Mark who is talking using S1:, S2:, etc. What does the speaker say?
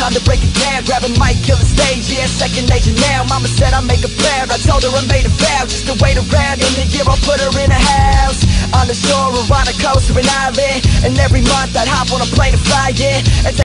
S1: Time to break it down, grab a mic, kill the stage, yeah, second nature now. Mama said I make a prayer, I told her I made a vow, just to wait around in the year I'll put her in a house. On the shore or on a coast or an island, and every month I'd hop on a plane to fly, yeah.